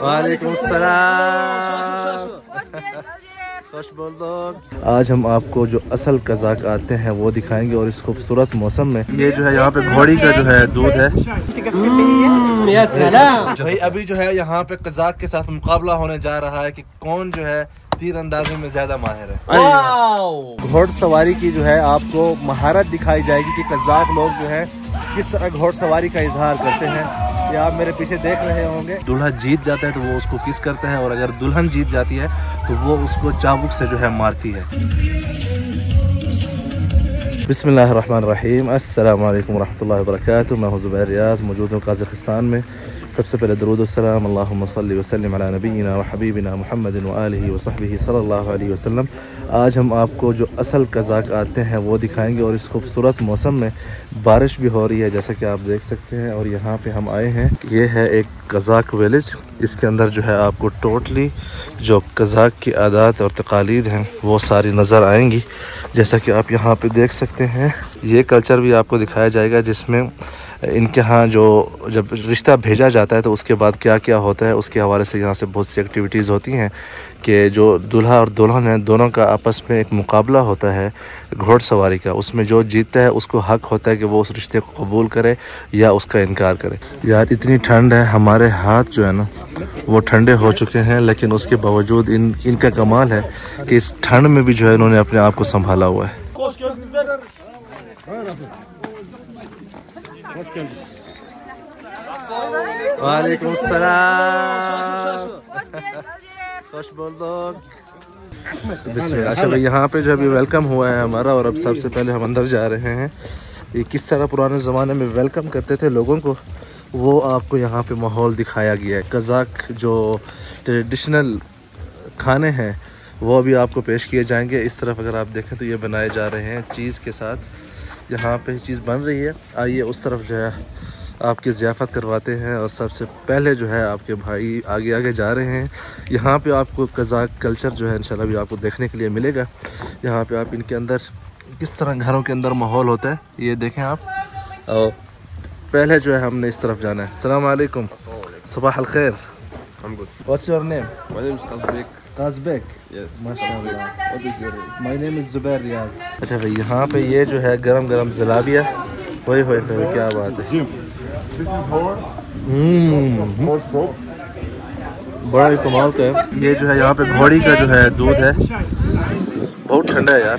وعلیکم السلام۔ خوش بولدوگ آج ہم آپ کو جو اصل قزاق آتے ہیں وہ دکھائیں گے اور اس خوبصورت موسم میں۔ یہ جو ہے یہاں پہ گھوڑی کا جو ہے دودھ ہے۔ بھائی ابھی جو ہے یہاں پہ قزاق کے ساتھ مقابلہ ہونے جا رہا ہے کہ کون جو ہے تیر اندازی میں زیادہ ماہر ہے۔ گھوڑ سواری کی جو ہے آپ کو مہارت دکھائی جائے گی کہ قزاق لوگ جو ہے کس طرح گھوڑ سواری کا اظہار کرتے ہیں۔ یہ آپ میرے پیچھے دیکھ رہے ہوں گے۔ دلہا جیت جاتا ہے تو وہ اس کو کس کرتے ہیں اور اگر دلہن جیت جاتی ہے تو وہ اس کو چابک سے جو ہے مارتی ہے۔ بسم اللہ الرحمن الرحیم۔ السلام علیکم ورحمۃ اللہ وبرکاتہ۔ میں ہوں زبیر ریاض موجود ہوں قازقستان میں۔ سب سے پہلے درود السلام اللہم صلی وسلم علی نبینا و حبیبنا محمد و آلہ و صحبہ صلی اللہ علیہ وسلم۔ آج ہم آپ کو جو اصل قزاق آتے ہیں وہ دکھائیں گے اور اس خوبصورت موسم میں بارش بھی ہو رہی ہے، جیسا کہ آپ دیکھ سکتے ہیں۔ اور یہاں پہ ہم آئے ہیں۔ یہ ہے ایک قزاق ویلیج اس کے اندر جو ہے آپ کو ٹوٹلی جو قزاق کی عادات اور تقالید ہیں وہ ساری نظر آئیں گی۔ جیسا کہ آپ یہاں پہ دیکھ سکتے ہیں، یہ کلچر بھی آپ کو دکھایا جائے گا، جس میں ان کے ہاں جو جب رشتہ بھیجا جاتا ہے تو اس کے بعد کیا کیا ہوتا ہے، اس کے حوالے سے یہاں سے بہت سی ایکٹیویٹیز ہوتی ہیں کہ جو دلہا اور دلہن ہیں دونوں کا آپس میں ایک مقابلہ ہوتا ہے گھوڑ سواری کا۔ اس میں جو جیتتا ہے، اس کو حق ہوتا ہے کہ وہ اس رشتے کو قبول کرے یا اس کا انکار کرے۔ یار، اتنی ٹھنڈ ہے، ہمارے ہاتھ جو ہے نا، وہ ٹھنڈے ہو چکے ہیں، لیکن اس کے باوجود ان ان کا کمال ہے کہ اس ٹھنڈ میں بھی جو ہے انہوں نے اپنے آپ کو سنبھالا ہوا ہے۔ وعلیکم السلام خوش بولدوگ بسم اللہ اچھا بھائی یہاں پہ جو ابھی ویلکم ہوا ہے ہمارا اور اب سب سے پہلے ہم اندر جا رہے ہیں۔ یہ کس طرح پرانے زمانے میں ویلکم کرتے تھے لوگوں کو وہ آپ کو یہاں پہ ماحول دکھایا گیا ہے۔ قزاق جو ٹریڈیشنل کھانے ہیں وہ بھی آپ کو پیش کیے جائیں گے۔ اس طرف اگر آپ دیکھیں تو یہ بنائے جا رہے ہیں چیز کے ساتھ۔ یہاں پہ چیز بن رہی ہے۔ آئیے اس طرف جو ہے آپ کی ضیافت کرواتے ہیں اور سب سے پہلے جو ہے آپ کے بھائی آگے آگے جا رہے ہیں۔ یہاں پہ آپ کو قزاق کلچر جو ہے انشاءاللہ بھی آپ کو دیکھنے کے لیے ملے گا۔ یہاں پہ آپ ان کے اندر کس طرح گھروں کے اندر ماحول ہوتا ہے یہ دیکھیں آپ۔ اور پہلے جو ہے ہم نے اس طرف جانا ہے۔ السلام علیکم۔ صباح الخیر۔ What's your name قازبیک? مائی نیم از زبیر ریاض اچھا بھائی یہاں پہ یہ جو ہے گرم گرم زلابیہ۔ ہوئے ہوئے ہوئے کیا بات ہے۔ soap. بڑا ہی کمال کا ہے۔ یہ جو ہے یہاں پہ گھوڑی کا جو ہے دودھ ہے۔ بہت ٹھنڈا ہے یار۔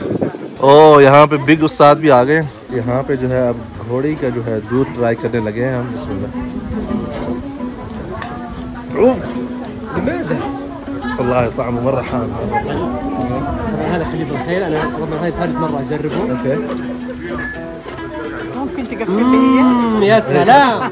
او یہاں پہ بگ استاد بھی آ گئے۔ یہاں پہ جو ہے اب گھوڑی کا جو ہے دودھ ٹرائی کرنے لگے ہیں ہم بسم اللہ۔ والله طعمه مرة حامض هذا حليب الخيل أنا طبعا هذه ثالث مرة أجربه. أوكي. ممكن تقفل لي يا سلام.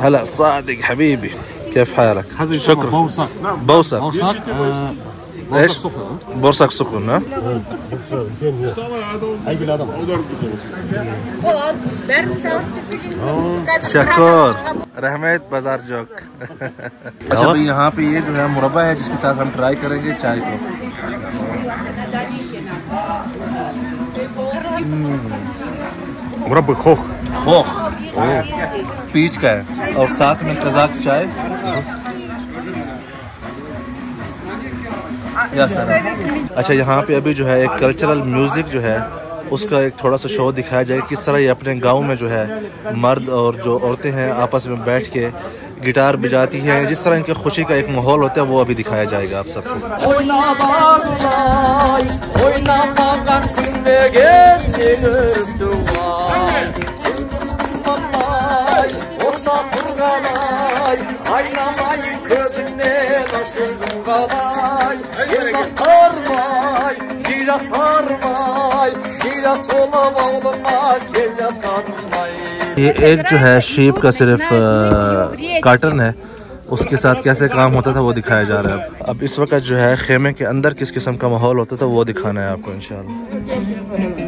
هلا صادق حبيبي كيف حالك؟ شكرا. بوسط. بوسط, بوسط. آه، ايش؟ سخن بورصك سخن ها؟ شکور رحمت بازار چوک اچھا بھائی یہاں پہ یہ جو ہے مربع ہے جس کے ساتھ ہم ٹرائی کریں گے چائے کو مربع خوخ خوخ پیچ کا ہے اور ساتھ میں قزاق چائے یا سر اچھا یہاں پہ ابھی جو ہے ایک کلچرل میوزک جو ہے اس کا ایک تھوڑا سا شو دکھایا جائے کس طرح یہ اپنے گاؤں میں جو ہے مرد اور جو عورتیں ہیں آپس میں بیٹھ کے گٹار بجاتی ہیں جس طرح ان کے خوشی کا ایک ماحول ہوتا ہے وہ ابھی دکھایا جائے گا آپ سب کو یہ ایک جو ہے شیپ کا صرف کارٹن ہے۔ اس کے ساتھ کیسے کام ہوتا تھا وہ دکھایا جا رہا ہے۔ اب اب اس وقت جو ہے خیمے کے اندر کس قسم کا ماحول ہوتا تھا وہ دکھانا ہے آپ کو انشاءاللہ۔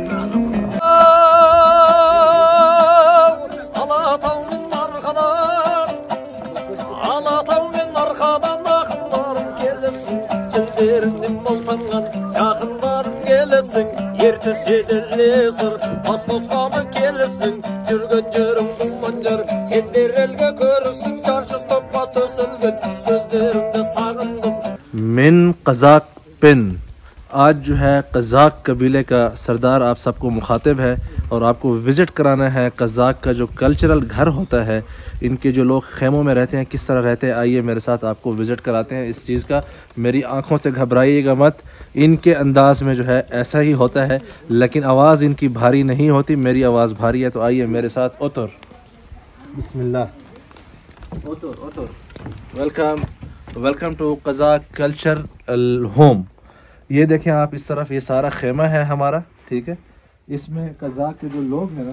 жерінен бұлқынған жақын барып келіпсің ертіс еділе сыр бас қосқалы келіпсің жүрген жерің туған жер сендер елге көріксің шаршы топқа төселген сөздеріңді сағындым мен қазақпын آج جو ہے قزاق قبیلے کا سردار آپ سب کو مخاطب ہے اور آپ کو وزٹ کرانا ہے قزاق کا جو کلچرل گھر ہوتا ہے، ان کے جو لوگ خیموں میں رہتے ہیں، کس طرح رہتے ہیں؟ آئیے میرے ساتھ آپ کو وزٹ کراتے ہیں اس چیز کا۔ میری آنکھوں سے گھبرائیے گا مت۔ ان کے انداز میں جو ہے ایسا ہی ہوتا ہے، لیکن آواز ان کی بھاری نہیں ہوتی، میری آواز بھاری ہے۔ تو آئیے میرے ساتھ اتر بسم اللہ۔ اتر Uttar welcome welcome to Kazakh culture home یہ دیکھیں آپ اس طرف، یہ سارا خیمہ ہے ہمارا، ٹھیک ہے؟ اس میں قزاق کے جو لوگ ہیں نا،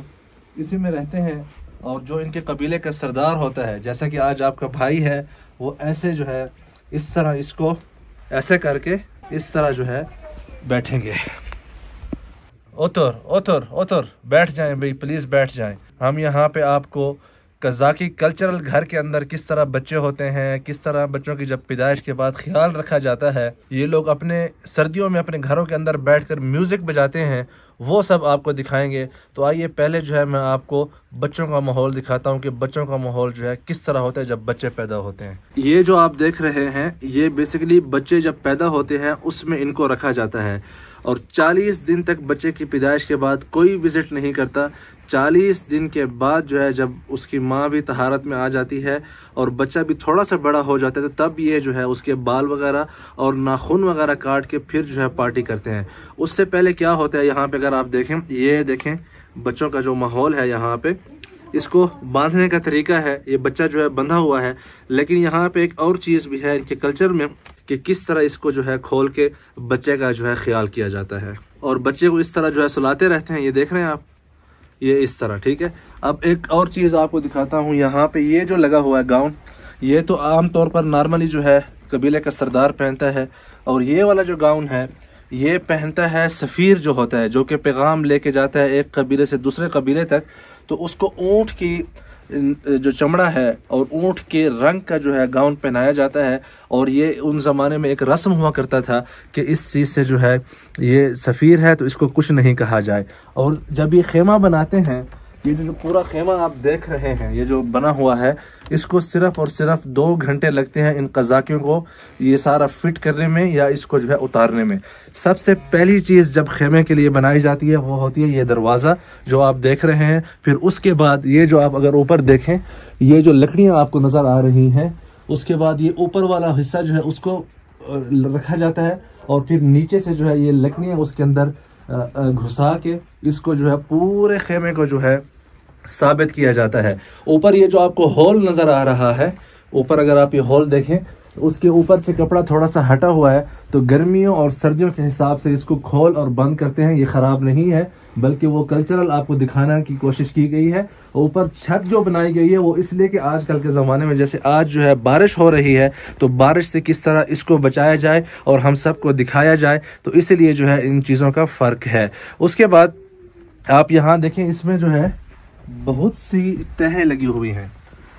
اسی میں رہتے ہیں اور جو ان کے قبیلے کا سردار ہوتا ہے، جیسا کہ آج آپ کا بھائی ہے، وہ ایسے جو ہے، اس طرح اس کو ایسے کر کے اس طرح جو ہے بیٹھیں گے۔ اتر اتر اتر بیٹھ جائیں بھائی، پلیز بیٹھ جائیں۔ ہم یہاں پہ آپ کو قزاقی کلچرل گھر کے اندر کس طرح بچے ہوتے ہیں، کس طرح بچوں کی جب پیدائش کے بعد خیال رکھا جاتا ہے، یہ لوگ اپنے سردیوں میں اپنے گھروں کے اندر بیٹھ کر میوزک بجاتے ہیں، وہ سب آپ کو دکھائیں گے۔ تو آئیے پہلے جو ہے میں آپ کو بچوں کا ماحول دکھاتا ہوں کہ بچوں کا ماحول جو ہے کس طرح ہوتا ہے جب بچے پیدا ہوتے ہیں۔ یہ جو آپ دیکھ رہے ہیں، یہ بیسیکلی بچے جب پیدا ہوتے ہیں، اس میں ان کو رکھا جاتا ہے۔ اور چالیس دن تک بچے کی پیدائش کے بعد کوئی وزٹ نہیں کرتا۔ چالیس دن کے بعد جو ہے جب اس کی ماں بھی طہارت میں آ جاتی ہے اور بچہ بھی تھوڑا سا بڑا ہو جاتا ہے تو تب یہ جو ہے اس کے بال وغیرہ اور ناخن وغیرہ کاٹ کے پھر جو ہے پارٹی کرتے ہیں۔ اس سے پہلے کیا ہوتا ہے یہاں پہ اگر آپ دیکھیں، یہ دیکھیں بچوں کا جو ماحول ہے یہاں پہ۔ اس کو باندھنے کا طریقہ ہے، یہ بچہ جو ہے بندھا ہوا ہے، لیکن یہاں پہ ایک اور چیز بھی ہے ان کے کلچر میں کہ کس طرح اس کو جو ہے کھول کے بچے کا جو ہے خیال کیا جاتا ہے۔ اور بچے کو اس طرح جو ہے سلاتے رہتے ہیں، یہ دیکھ رہے ہیں آپ؟ یہ اس طرح، ٹھیک ہے؟ اب ایک اور چیز آپ کو دکھاتا ہوں، یہاں پہ یہ جو لگا ہوا ہے گاؤن، یہ تو عام طور پر نارملی جو ہے قبیلے کا سردار پہنتا ہے، اور یہ والا جو گاؤن ہے یہ پہنتا ہے سفیر جو ہوتا ہے، جو کہ پیغام لے کے جاتا ہے ایک قبیلے سے دوسرے قبیلے تک، تو اس کو اونٹ کی، جو چمڑا ہے اور اونٹ کے رنگ کا جو ہے گاؤن پہنایا جاتا ہے۔ اور یہ ان زمانے میں ایک رسم ہوا کرتا تھا کہ اس چیز سے جو ہے یہ سفیر ہے تو اس کو کچھ نہیں کہا جائے۔ اور جب یہ خیمہ بناتے ہیں، یہ جو پورا خیمہ آپ دیکھ رہے ہیں، یہ جو بنا ہوا ہے اس کو صرف اور صرف دو گھنٹے لگتے ہیں ان قزاقیوں کو یہ سارا فٹ کرنے میں یا اس کو جو ہے اتارنے میں۔ سب سے پہلی چیز جب خیمے کے لیے بنائی جاتی ہے وہ ہوتی ہے یہ دروازہ جو آپ دیکھ رہے ہیں۔ پھر اس کے بعد یہ جو آپ اگر اوپر دیکھیں، یہ جو لکڑیاں آپ کو نظر آ رہی ہیں، اس کے بعد یہ اوپر والا حصہ جو ہے اس کو رکھا جاتا ہے اور پھر نیچے سے جو ہے یہ لکڑیاں اس کے اندر گھسا کے اس کو جو ہے پورے خیمے کو جو ہے ثابت کیا جاتا ہے۔ اوپر یہ جو آپ کو ہول نظر آ رہا ہے، اوپر اگر آپ یہ ہول دیکھیں، اس کے اوپر سے کپڑا تھوڑا سا ہٹا ہوا ہے، تو گرمیوں اور سردیوں کے حساب سے اس کو کھول اور بند کرتے ہیں، یہ خراب نہیں ہے، بلکہ وہ کلچرل آپ کو دکھانا کی کوشش کی گئی ہے۔ اوپر چھت جو بنائی گئی ہے، وہ اس لیے کہ آج کل کے زمانے میں جیسے آج جو ہے بارش ہو رہی ہے، تو بارش سے کس طرح اس کو بچایا جائے اور ہم سب کو دکھایا جائے، تو اس لیے جو ہے ان چیزوں کا فرق ہے۔ اس کے بعد آپ یہاں دیکھیں، اس میں جو ہے بہت سی تہیں لگی ہوئی ہیں۔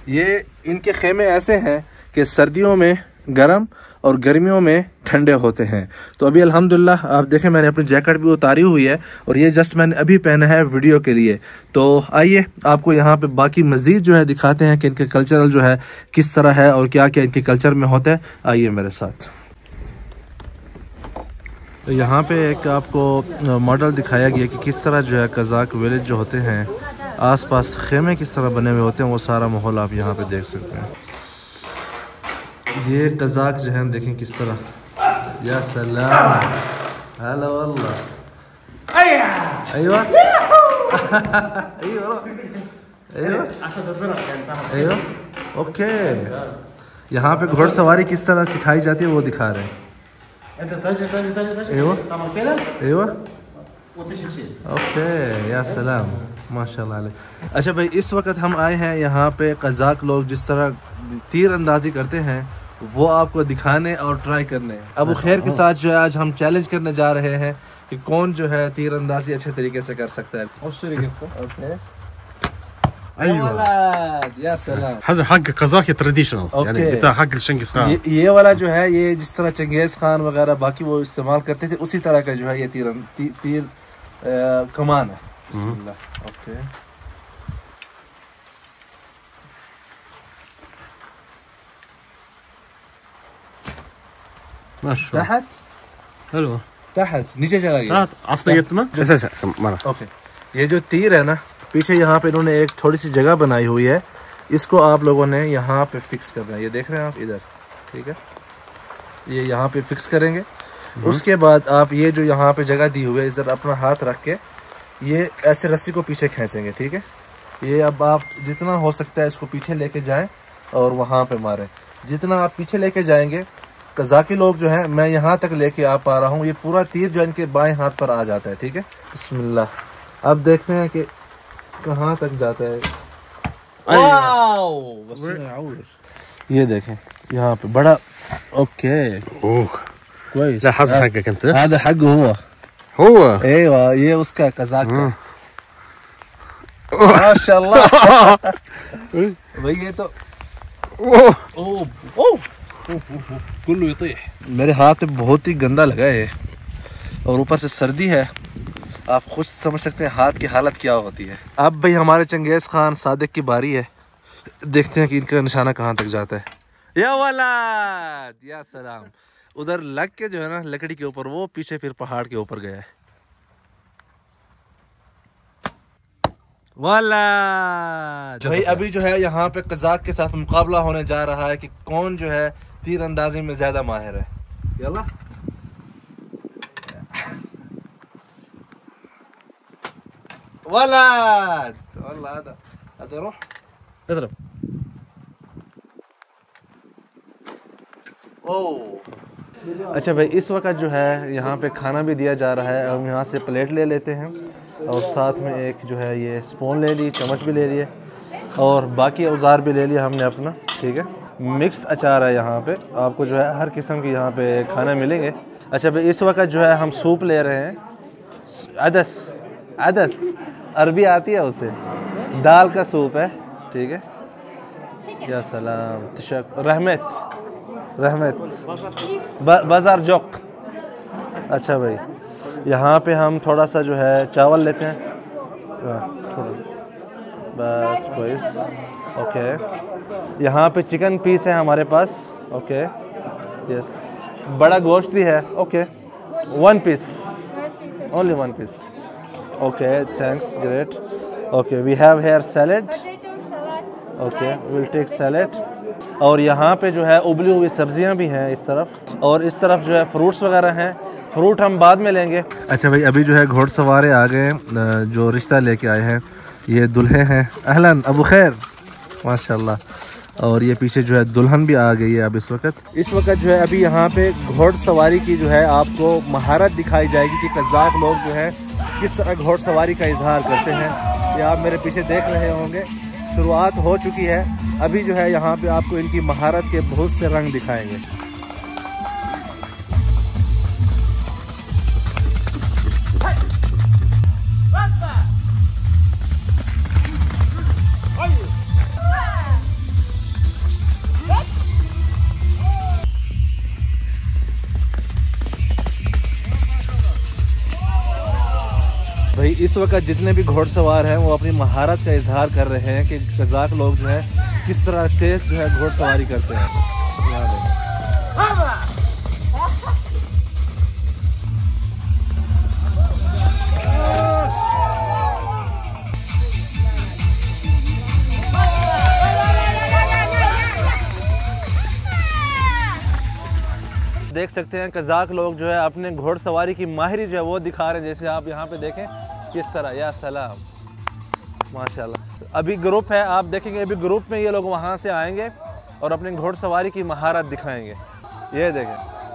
یہ ان کے خیمے ایسے ہیں کہ سردیوں میں گرم اور گرمیوں میں ٹھنڈے ہوتے ہیں۔ تو ابھی الحمدللہ، آپ دیکھیں میں نے اپنی جیکٹ بھی اتاری ہوئی ہے اور یہ جسٹ میں نے ابھی پہنا ہے ویڈیو کے لیے۔ تو آئیے آپ کو یہاں پہ باقی مزید جو ہے دکھاتے ہیں کہ ان کے کلچرل جو ہے کس طرح ہے اور کیا کیا ان کے کلچر میں ہوتا ہے۔ آئیے میرے ساتھ۔ یہاں پہ ایک آپ کو ماڈل دکھایا گیا کہ کس طرح جو ہے قزاق ویلیج جو ہوتے ہیں آس پاس خیمے کس طرح بنے ہوئے ہوتے ہیں، وہ سارا ماحول آپ یہاں پہ دیکھ سکتے ہیں۔ یہ قزاق جو ہے دیکھیں کس طرح۔ یا سلام۔ ہلو اللہ۔ ایوہ ایوہ ایوہ اوکے۔ یہاں پہ گھوڑ سواری کس طرح سکھائی جاتی ہے، وہ دکھا رہے ہیں۔ ایوہ ایوہ اوکے۔ یا سلام۔ ماشاء اللہ علیہ اچھا بھائی اس وقت ہم آئے ہیں یہاں پہ قزاق لوگ جس طرح تیر اندازی کرتے ہیں وہ آپ کو دکھانے اور ٹرائی کرنے۔ ابو خیر کے ساتھ جو ہے آج ہم چیلنج کرنے جا رہے ہیں کہ کون جو ہے تیر اندازی اچھے طریقے سے کر سکتا ہے۔ يا سلام۔ هذا حق قزاقي تراديشنال. يعني بتاع حق الشنغيز خان۔ یہ والا جو ہے یہ جس طرح چنگیز خان وغیرہ باقی وہ استعمال کرتے تھے اسی طرح کا جو ہے یہ تیر کمان ہے۔ بسم ماشي تحت تحت یہ یہ جو تیر ہے نا پیچھے یہاں پہ انہوں نے ایک تھوڑی سی جگہ بنائی ہوئی ہے اس کو آپ لوگوں نے یہاں پہ فکس کرنا ہے یہ دیکھ رہے ہیں آپ ادھر ٹھیک ہے یہ یہاں پہ فکس کریں گے اس کے بعد آپ یہ جو یہاں پہ جگہ دی ہوئی ہے ادھر اپنا ہاتھ رکھ کے یہ ایسے رسی کو پیچھے کھینچیں گے ٹھیک ہے؟ یہ اب آپ جتنا ہو سکتا ہے اس کو پیچھے لے کے جائیں اور وہاں پہ ماریں۔ جتنا آپ پیچھے لے کے جائیں گے قزاقی لوگ جو ہیں میں یہاں تک لے کے آ پا رہا ہوں یہ پورا تیر جو ان کے بائیں ہاتھ پر آ جاتا ہے ٹھیک ہے؟ بسم اللہ۔ اب دیکھتے ہیں کہ کہاں تک جاتا ہے. یہ دیکھیں یہاں پہ بڑا اوکے۔ اوه كويس لا حظ حقك انت هذا حقه هو هو ايوه یہ اس کا قزاق کا ما شاء اللہ بھائی یہ تو اوه اوه اوه كله يطيح میرے ہاتھ میں بہت ہی گندا لگا ہے اور اوپر سے سردی ہے آپ خود سمجھ سکتے ہیں ہاتھ کی حالت کیا ہوتی ہے اب بھائی ہمارے چنگیز خان صادق کی باری ہے دیکھتے ہیں کہ ان کا نشانہ کہاں تک جاتا ہے یا ولاد یا سلام ادھر لگ کے جو ہے نا لکڑی کے اوپر وہ پیچھے پھر پہاڑ کے اوپر گیا ہے۔ ولاد بھائی ابھی جو ہے یہاں پہ قزاق کے ساتھ مقابلہ ہونے جا رہا ہے کہ کون جو ہے تیر اندازی میں زیادہ ماہر ہے۔ یلا ولد والله هذا هذا روح اضرب اچھا بھائی، اس وقت جو ہے، یہاں پہ کھانا بھی دیا جا رہا ہے۔ ہم یہاں سے پلیٹ لے لیتے ہیں اور ساتھ میں ایک جو ہے، یہ سپون لے لی، چمچ بھی لے لیے اور باقی اوزار بھی لے لیا ہم نے اپنا، ٹھیک ہے؟ مکس اچار ہے یہاں پہ۔ آپ کو جو ہے، ہر قسم کی یہاں پہ کھانا ملیں گے۔ اچھا بھائی، اس وقت جو ہے، ہم سوپ لے رہے ہیں۔ عدس عدس، عربی آتی ہے اسے۔ دال کا سوپ ہے، ٹھیک ہے؟ یا سلام تشک رحمت۔ رحمت. بازار جوک. اچھا بھائی. یہاں پہ ہم تھوڑا سا جو ہے چاول لیتے ہیں. چھوڑو. بس کوئس اوکے. یہاں پہ چکن پیس ہے ہمارے پاس. اوکے. یس. بڑا گوشت بھی ہے. Okay. One piece only one piece okay. Thanks great okay. We have here salad okay will take salad اور یہاں پہ جو ہے ابلی ہوئی سبزیاں بھی ہیں اس طرف اور اس طرف جو ہے فروٹس وغیرہ ہیں. فروٹ ہم بعد میں لیں گے. اچھا بھائی ابھی جو ہے گھوڑ سوارے آ گئے جو رشتہ لے کے آئے ہیں یہ دلہے ہیں۔ اہلاً ابو خیر! ماشاء اللہ اور یہ پیچھے جو ہے دلہن بھی آ گئی ہے اب اس وقت۔ اس وقت جو ہے ابھی یہاں پہ گھوڑ سواری کی جو ہے آپ کو مہارت دکھائی جائے گی کہ قزاق لوگ جو ہے کس طرح گھوڑ سواری کا اظہار کرتے ہیں۔ یہ آپ میرے پیچھے دیکھ رہے ہوں گے۔ شروعات ہو چکی ہے۔ ابھی جو ہے یہاں پہ آپ کو ان کی مہارت کے بہت سے رنگ دکھائیں گے۔ بھائی، اس وقت جتنے بھی گھوڑ سوار ہیں، وہ اپنی مہارت کا اظہار کر رہے ہیں کہ قزاق لوگ جو ہے کس طرح تیز جو ہے گھوڑ سواری کرتے ہیں؟ دیکھ سکتے ہیں قزاق لوگ جو ہے اپنے گھوڑ سواری کی ماہری جو ہے وہ دکھا رہے ہیں، جیسے آپ یہاں پہ دیکھیں، کس طرح؟ یا سلام۔ ماشاءاللہ۔ ابھی گروپ ہے، آپ دیکھیں گے، ابھی گروپ میں یہ لوگ وہاں سے آئیں گے اور اپنے گھوڑ سواری کی مہارت دکھائیں گے۔ یہ دیکھیں۔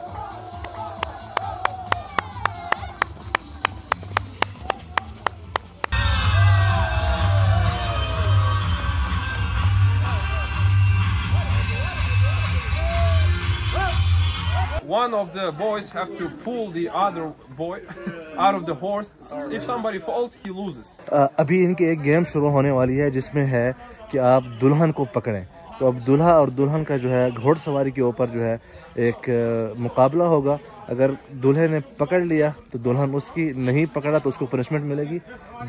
One of the boys have to pull the other boy out of the horse. If somebody falls, he loses. ابھی ان کی ایک گیم شروع ہونے والی ہے جس میں ہے کہ آپ دلہن کو پکڑیں تو اب دلہا اور دلہن کا جو ہے گھوڑ سواری کے اوپر جو ہے ایک مقابلہ ہوگا اگر دلہے نے پکڑ لیا تو دلہن اس کی نہیں پکڑا تو اس کو پنشمنٹ ملے گی۔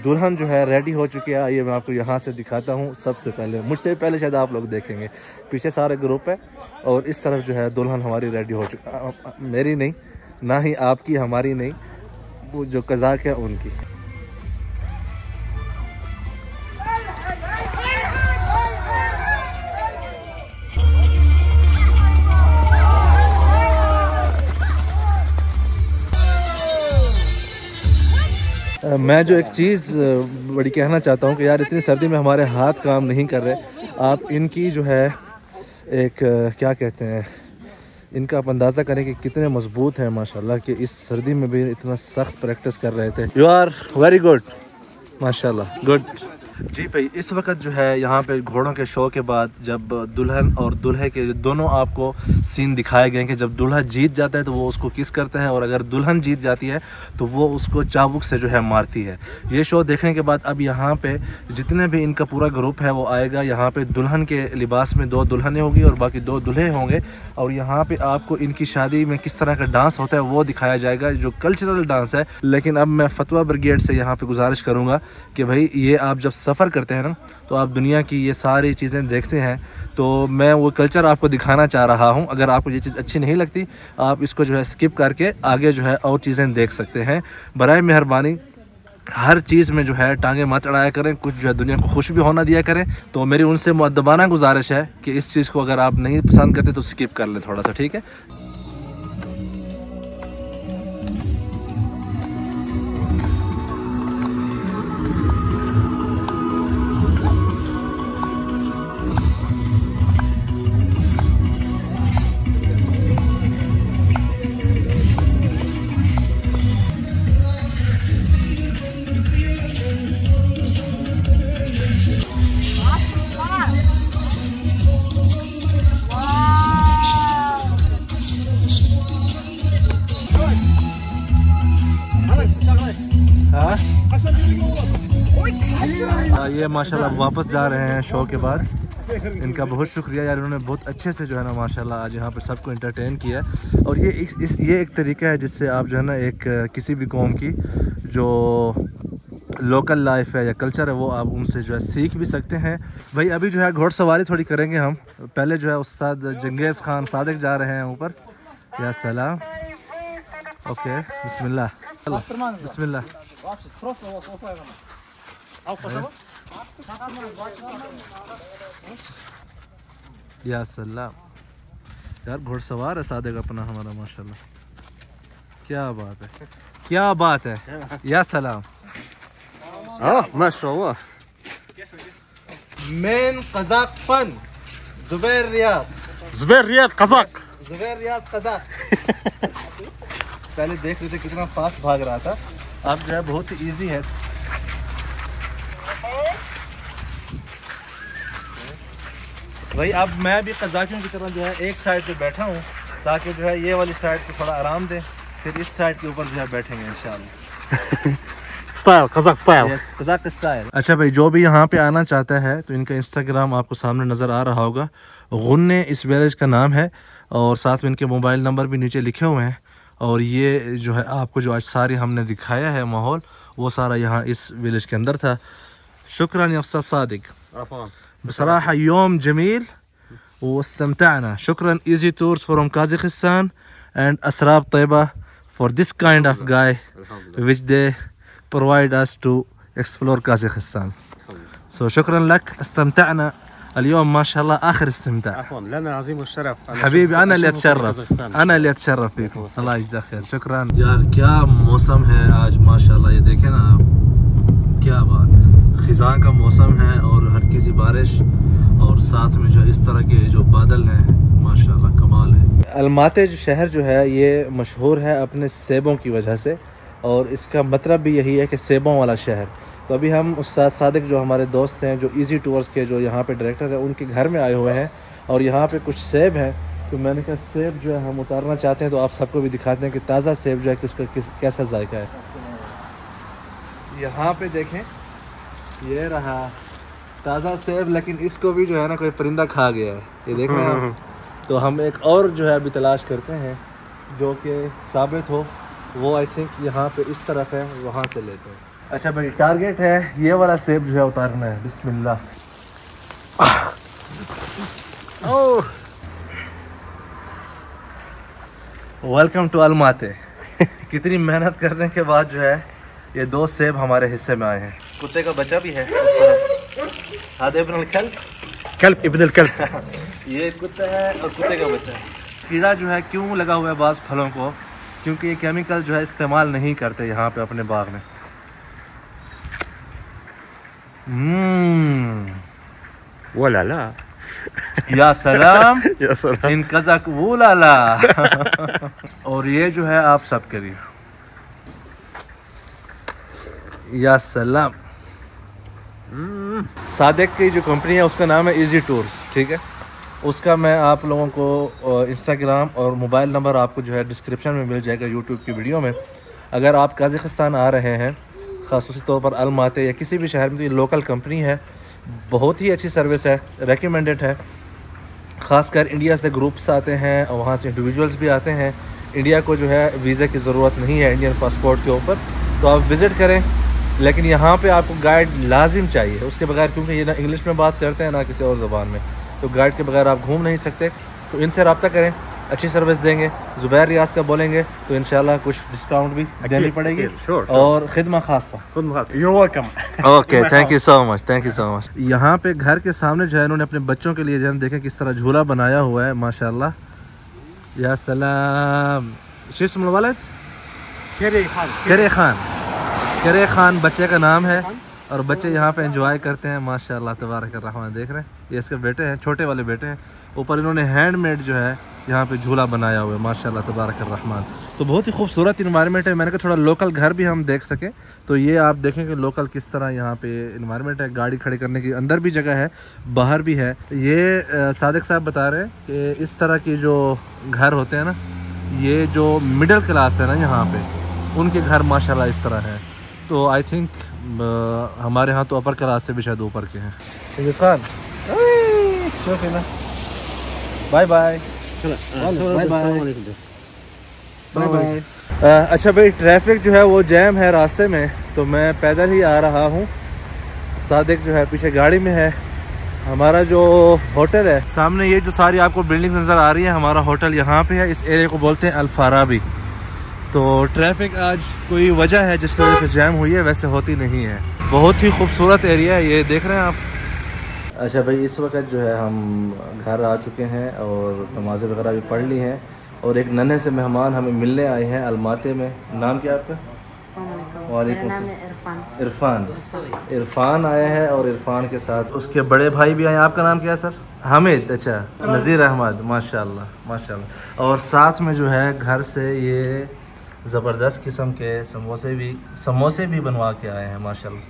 دلہن جو ہے ریڈی ہو چکی ہے آئیے میں آپ کو یہاں سے دکھاتا ہوں۔ سب سے پہلے، مجھ سے پہلے شاید آپ لوگ دیکھیں گے۔ پیچھے سارے گروپ ہے اور اس طرف جو ہے دلہن ہماری ریڈی ہو چکی میری نہیں، نہ ہی آپ کی، ہماری نہیں۔ وہ جو قزاق ہے ان کی۔ میں جو ایک چیز بڑی کہنا چاہتا ہوں کہ یار، اتنی سردی میں ہمارے ہاتھ کام نہیں کر رہے۔ آپ ان کی جو ہے ایک کیا کہتے ہیں، ان کا آپ اندازہ کریں کہ کتنے مضبوط ہیں، ماشاءاللہ، کہ اس سردی میں بھی اتنا سخت پریکٹس کر رہے تھے۔ یو آر ویری گڈ ماشاءاللہ گڈ جی بھائی، اس وقت جو ہے یہاں پہ گھوڑوں کے شو کے بعد جب دلہن اور دلہے کے دونوں آپ کو سین دکھائے گئے کہ جب دلہا جیت جاتا ہے تو وہ اس کو کس کرتا ہے اور اگر دلہن جیت جاتی ہے تو وہ اس کو چابک سے جو ہے مارتی ہے۔ یہ شو دیکھنے کے بعد اب یہاں پہ جتنے بھی ان کا پورا گروپ ہے وہ آئے گا۔ یہاں پہ دلہن کے لباس میں دو دلہنیں ہوگی اور باقی دو دلہے ہوں گے اور یہاں پہ آپ کو ان کی شادی میں کس طرح کا ڈانس ہوتا ہے وہ دکھایا جائے گا، جو کلچرل ڈانس ہے۔ لیکن اب میں فتویٰ بریگیڈ سے یہاں پہ گزارش کروں گا کہ بھائی، یہ آپ جب سفر کرتے ہیں نا، تو آپ دنیا کی یہ ساری چیزیں دیکھتے ہیں۔ تو میں وہ کلچر آپ کو دکھانا چاہ رہا ہوں۔ اگر آپ کو یہ چیز اچھی نہیں لگتی، آپ اس کو جو ہے اسکپ کر کے آگے جو ہے اور چیزیں دیکھ سکتے ہیں۔ برائے مہربانی، ہر چیز میں جو ہے ٹانگیں مت اڑایا کریں، کچھ جو ہے دنیا کو خوش بھی ہونا دیا کریں۔ تو میری ان سے معدبانہ گزارش ہے کہ اس چیز کو اگر آپ نہیں پسند کرتے تو اسکپ کر لیں تھوڑا سا، ٹھیک ہے؟ یہ ماشاءاللہ، واپس جا رہے ہیں شو کے بعد۔ ان کا بہت شکریہ۔ یار، انہوں نے بہت اچھے سے جو ہے نا، ماشاءاللہ، آج یہاں پہ سب کو انٹرٹین کیا ہے۔ اور یہ اس یہ ایک طریقہ ہے جس سے آپ جو ہے نا، ایک، کسی بھی قوم کی جو لوکل لائف ہے یا کلچر ہے، وہ آپ ان سے جو ہے سیکھ بھی سکتے ہیں۔ بھائی، ابھی جو ہے، گھوڑ سواری تھوڑی کریں گے ہم۔ پہلے جو ہے، استاد جنگیز خان صادق جا رہے ہیں اوپر۔ یا سلام۔ اوکے، بسم اللہ۔ بسم اللہ۔ یا سلام. یار گھوڑ سوار ہے صادق اپنا ہمارا ماشاءاللہ. کیا بات ہے؟ کیا بات ہے؟ یا سلام. اه ما شاء الله مین قزاق فن زبیر ریاض. زبير رياض قزاق. زبیر ریاض قزاق. پہلے دیکھ رہے تھے کتنا فاسٹ بھاگ رہا تھا. اب جو ہے بہت ایزی ہے. بھائی اب میں بھی قزاقیوں کی طرح جو ہے ایک سائڈ پہ بیٹھا ہوں تاکہ جو ہے یہ والی سائڈ پہ تھوڑا آرام دے پھر اس سائڈ کے اوپر جو ہے بیٹھیں گے انشاءاللہ۔ قزاق ستايل قزاق اسٹائل اچھا بھائی جو بھی یہاں پہ آنا چاہتا ہے تو ان کا انسٹاگرام آپ کو سامنے نظر آ رہا ہوگا۔ غنے اس ویلیج کا نام ہے اور ساتھ میں ان کے موبائل نمبر بھی نیچے لکھے ہوئے ہیں۔ اور یہ جو ہے آپ کو جو آج ساری ہم نے دکھایا ہے ماحول وہ سارا یہاں اس ویلیج کے اندر تھا۔ شکراً یا استاذ صادق عفوا بصراحة يوم جميل واستمتعنا. شكرا easy tours from Kazakhstan and أسراب طيبة for this kind of guy which they provide us to explore Kazakhstan. So شكرا لك. استمتعنا اليوم. ما شاء الله. آخر استمتاع. عفوا. لنا عظيم الشرف. أن حبيبي أنا اللي أتشرف. أنا اللي أتشرف فيكم. الله يجزاك خير. شكرا. یار کیا موسم ہے آج. ماشاءاللہ یہ دیکھیں نا آپ کیا بات ہے؟ خزاں کا موسم ہے اور ہلکی سی بارش اور ساتھ میں جو اس طرح کے جو بادل ہیں، ماشاءاللہ کمال ہے الماتے جو شہر جو ہے، یہ مشہور ہے اپنے سیبوں کی وجہ سے اور اس کا مطلب بھی یہی ہے کہ سیبوں والا شہر۔ تو ابھی ہم استاد صادق جو ہمارے دوست ہیں، جو ایزی ٹورز کے جو یہاں پہ ڈائریکٹر ہیں، ان کے گھر میں آئے ہوئے ہیں اور یہاں پہ کچھ سیب ہیں۔ تو میں نے کہا، سیب جو ہے ہم اتارنا چاہتے ہیں تو آپ سب کو بھی دکھاتے ہیں کہ تازہ سیب جو ہے کہ اس کا کیسا ذائقہ ہے۔ یہاں پہ دیکھیں۔ یہ رہا۔ تازہ سیب لیکن اس کو بھی جو ہے نا کوئی پرندہ کھا گیا ہے۔ یہ دیکھ رہے ہیں تو ہم ایک اور جو ہے ابھی تلاش کرتے ہیں جو کہ ثابت ہو وہ آئی تھنک یہاں پہ اس طرف ہے وہاں سے لیتے ہیں۔ اچھا بھائی ٹارگیٹ ہے یہ والا سیب جو ہے اتارنا ہے۔ بسم اللہ۔ ویلکم ٹو الماتے کتنی محنت کرنے کے بعد جو ہے یہ دو سیب ہمارے حصے میں آئے ہیں۔ کتے کا بچہ بھی ہے۔ آدھے ابن الکلب۔ كلب ابن الكلب یہ کتا ہے اور کتے کا بچہ ہے۔ کیڑا جو ہے کیوں لگا ہوا ہے بعض پھلوں کو؟ کیونکہ یہ کیمیکل جو ہے استعمال نہیں کرتے یہاں پہ اپنے باغ میں۔ یا سلام۔ يا سلام۔ ان کزک لالا۔ اور یہ جو ہے آپ سب کے لیے۔ یا سلام. صادق کی جو کمپنی ہے، اس کا نام ہے ایزی ٹورز ٹھیک ہے؟ اس کا میں آپ لوگوں کو انسٹاگرام اور موبائل نمبر آپ کو جو ہے ڈسکرپشن میں مل جائے گا یوٹیوب کی ویڈیو میں۔ اگر آپ قازقستان آ رہے ہیں خصوصی طور پر الماتے یا کسی بھی شہر میں لوکل کمپنی ہے، بہت ہی اچھی سروس ہے ریکمینڈڈ ہے۔ خاص کر انڈیا سے گروپس آتے ہیں اور وہاں سے انڈیویجولس بھی آتے ہیں۔ انڈیا کو جو ہے ویزے کی ضرورت نہیں ہے انڈین پاسپورٹ کے اوپر۔ تو آپ وزٹ کریں۔ لیکن یہاں پہ آپ کو گائیڈ لازم چاہیے۔ اس کے بغیر کیونکہ یہ نہ انگلش میں بات کرتے ہیں نہ کسی اور زبان میں۔ تو گائیڈ کے بغیر آپ گھوم نہیں سکتے۔ تو ان سے رابطہ کریں۔ اچھی سروس دیں گے۔ زبیر ریاض کا بولیں گے۔ تو انشاءاللہ کچھ ڈسکاؤنٹ بھی دینی پڑے گی. اور خدمت خاصہ۔ Okay thank you so much thank you so much یہاں پہ گھر کے سامنے جو ہے انہوں نے اپنے بچوں کے لیے جو ہے دیکھیں کس طرح جھولا بنایا ہوا ہے ماشاء اللہ یا سلام۔ شسم الولد كري خان۔ کرے خان۔ کرے خان، بچے کا نام ہے اور بچے یہاں پہ انجوائے کرتے ہیں۔ ماشاء اللہ تبارک الرحمن، دیکھ رہے ہیں؟ یہ اس کے بیٹے ہیں، چھوٹے والے بیٹے ہیں۔ اوپر انہوں نے ہینڈ میڈ جو ہے، یہاں پہ جھولا بنایا ہوا ہے۔ ماشاء اللہ تبارک الرحمن۔ تو بہت ہی خوبصورت انوائرمنٹ ہے۔ میں نے کہا تھوڑا لوکل گھر بھی ہم دیکھ سکیں۔ تو یہ آپ دیکھیں کہ لوکل کس طرح یہاں پہ انوائرمنٹ ہے۔ گاڑی کھڑی کرنے کی اندر بھی جگہ ہے، باہر بھی ہے۔ یہ صادق صاحب بتا رہے ہیں کہ اس طرح کی جو گھر ہوتے ہیں نا، یہ جو مڈل کلاس ہے نا یہاں پہ، ان کے گھر ماشاء اللہ اس طرح ہے۔ تو آئی تھنک ہمارے ہاں تو اپر کلاس سے بھی شاید اوپر کے ہیں۔ چنگیز خان۔ بائے بائے اچھا بھائی ٹریفک جو ہے وہ جیم ہے راستے میں تو میں پیدل ہی آ رہا ہوں۔ صادق جو ہے پیچھے گاڑی میں ہے۔ ہمارا جو ہوٹل ہے۔ سامنے یہ جو ساری آپ کو بلڈنگ نظر آ رہی ہے ہمارا ہوٹل یہاں پہ ہے۔ اس ایریا کو بولتے ہیں الفارابی تو ٹریفک آج کوئی وجہ ہے جس کی وجہ سے جیم ہوئی ہے؟ ویسے ہوتی نہیں ہے۔ بہت ہی خوبصورت ایریا ہے یہ دیکھ رہے ہیں آپ؟ اچھا بھائی اس وقت جو ہے ہم گھر آ چکے ہیں اور نمازیں وغیرہ بھی پڑھ لی ہیں اور ایک ننھے سے مہمان ہمیں ملنے آئے ہیں الماتے میں۔ نام کیا آپ کا؟ السلام علیکم۔ وعلیکم میرا نام السلام۔ ہے عرفان۔ عرفان۔ عرفان آئے ہیں اور عرفان کے ساتھ اس کے بڑے بھائی بھی آئے ہیں۔ آپ کا نام کیا ہے سر؟ حامد اچھا۔ نذیر احمد ماشاء اللہ ماشاء اللہ اور ساتھ میں جو ہے گھر سے یہ زبردست قسم کے سموسے بھی سموسے بھی بنوا کے آئے ہیں ماشاء اللہ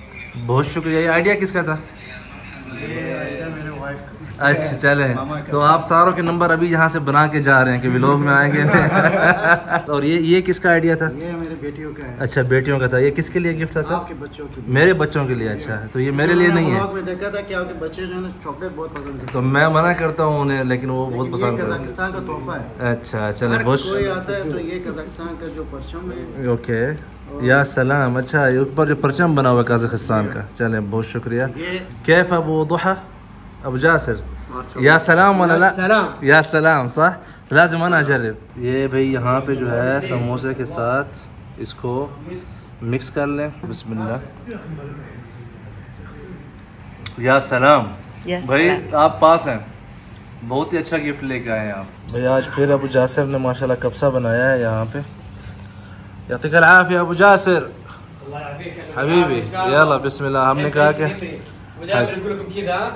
بہت شکریہ۔ یہ آئیڈیا کس کا تھا؟ اچھا چلیں۔ تو آپ ساروں کے نمبر ابھی یہاں سے بنا کے جا رہے ہیں کہ لوگ میں آئیں گے۔ اور یہ یہ کس کا آئیڈیا تھا؟ یہ میرے بیٹیوں کا ہے۔ اچھا بیٹیوں کا تھا۔ یہ کس کے لیے گفٹ تھا آپ سر کے بچوں کے میرے بچوں کے لیے اچھا۔ ہے تو یہ میرے لیے نہیں ہے۔ میں دیکھا تھا کہ آپ کے بچے جو ہے نا چاکلیٹ بہت پسند کرتے تو میں منع کرتا ہوں انہیں لیکن وہ بہت ہیں۔ پسند کا تحفہ ہے۔ ہیں اچھا چلے ہر بہت کوئی آتا ہے تو یہ کازاکستان کا جو پرچم ہے۔ اوکے۔ یا سلام اچھا یہ اوپر جو پرچم بنا ہوا ہے قازقستان کا۔ چلیں بہت شکریہ۔ یہ کیف ابو ضحى ابو جاسر۔ یا سلام ولا لا یا سلام۔ صح؟ لازم انا اجرب یہ بھائی یہاں پہ جو ہے سموسے کے ساتھ۔ اس کو مکس کر لیں۔ بسم اللہ۔ یا سلام۔ یا بھائی آپ پاس ہیں۔ بہت ہی اچھا گفٹ لے کے آئے ہیں آپ۔ بھائی آج پھر ابو جاسر نے ماشاءاللہ کبسا بنایا ہے یہاں پہ۔ یعطیک العافیہ ابو جاسر۔ حبیبی یلا بسم اللہ۔ ہم نے کہا کہ كذا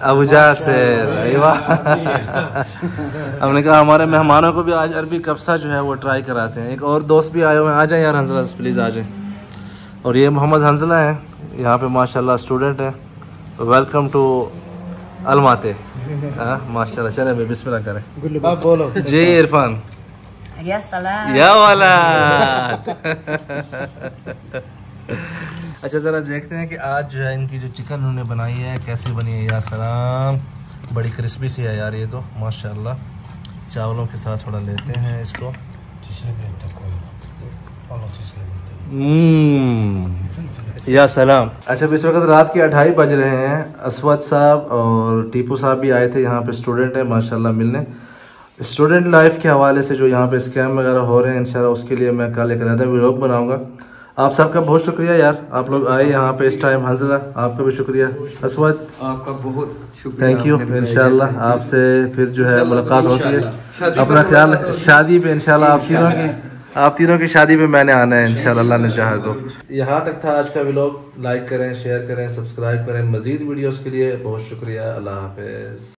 ابو جاسر ہم نے کہا ہمارے مہمانوں کو بھی آج عربی کبسا جو ہے وہ ٹرائی کراتے ہیں۔ ایک اور دوست بھی آئے ہوئے ہیں۔ آ جائیں یار حنزلہ پلیز آ جائیں۔ اور یہ محمد حنزلہ ہیں۔ یہاں پہ ماشاءاللہ اسٹوڈنٹ ہیں۔ ویلکم ٹو الماتے ہاں ماشاء اللہ چلیں بھائی بسم اللہ کریں۔ بولو۔ جی عرفان۔ یا سلام۔ یا والا اچھا ذرا دیکھتے ہیں کہ آج جو ہے ان کی جو چکن انہوں نے بنائی ہے کیسی بنی ہے؟ یا سلام بڑی کرسپی سی ہے یار یہ تو ماشاء اللہ چاولوں کے ساتھ تھوڑا لیتے ہیں اس کو۔ یا سلام۔ اچھا اب اس وقت رات کے اٹھائی بج رہے ہیں۔ اسود صاحب اور ٹیپو صاحب بھی آئے تھے یہاں پہ اسٹوڈنٹ ہیں ماشاءاللہ ملنے۔ اسٹوڈنٹ لائف کے حوالے سے جو یہاں پہ اسکیم وغیرہ ہو رہے ہیں انشاءاللہ اس کے لیے میں کل ایک رہتا ولاگ بناؤں گا۔ آپ سب کا بہت شکریہ یار آپ لوگ آئے یہاں پہ اس ٹائم حنزلہ آپ کا بھی شکریہ۔ اسود آپ کا بہت شکریہ۔ تھینک یو انشاءاللہ آپ سے پھر جو ہے ملاقات ہوتی ہے۔ اپنا خیال شادی پہ انشاءاللہ آپ تینوں کی آپ تینوں کی شادی پہ میں نے آنا ہے انشاءاللہ اللہ نے چاہا تو۔ یہاں تک تھا آج کا ولاگ لائک کریں شیئر کریں سبسکرائب کریں۔ مزید ویڈیوز کے لیے بہت شکریہ۔ اللہ حافظ۔